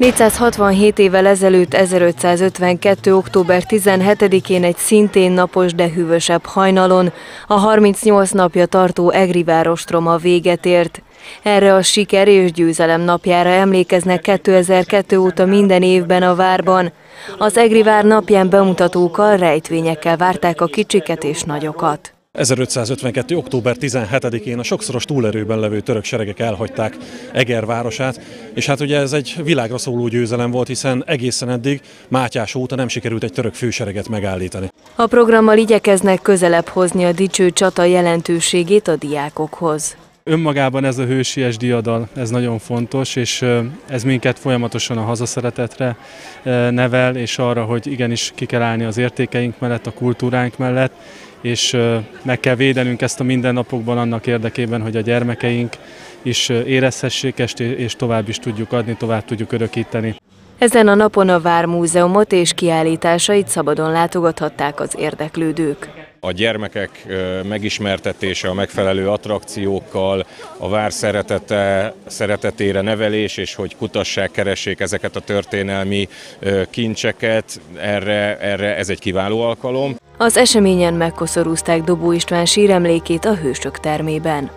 467 évvel ezelőtt 1552. október 17-én egy szintén napos, de hűvösebb hajnalon a 38 napja tartó Egri várostroma véget ért. Erre a siker és győzelem napjára emlékeznek 2002 óta minden évben a várban. Az Egri vár napján bemutatókkal, rejtvényekkel várták a kicsiket és nagyokat. 1552. október 17-én a sokszoros túlerőben levő török seregek elhagyták Eger városát, és hát ugye ez egy világra szóló győzelem volt, hiszen egészen eddig Mátyás óta nem sikerült egy török fősereget megállítani. A programmal igyekeznek közelebb hozni a dicső csata jelentőségét a diákokhoz. Önmagában ez a hősies diadal, ez nagyon fontos, és ez minket folyamatosan a hazaszeretetre nevel, és arra, hogy igenis ki kell állni az értékeink mellett, a kultúránk mellett, és meg kell védenünk ezt a mindennapokban annak érdekében, hogy a gyermekeink is érezhessék ezt, és tovább is tudjuk adni, tovább tudjuk örökíteni. Ezen a napon a Vármúzeumot és kiállításait szabadon látogathatták az érdeklődők. A gyermekek megismertetése a megfelelő attrakciókkal, a vár szeretete, szeretetére nevelés, és hogy kutassák, keressék ezeket a történelmi kincseket, erre, erre ez egy kiváló alkalom. Az eseményen megkoszorúzták Dobó István síremlékét a Hősök termében.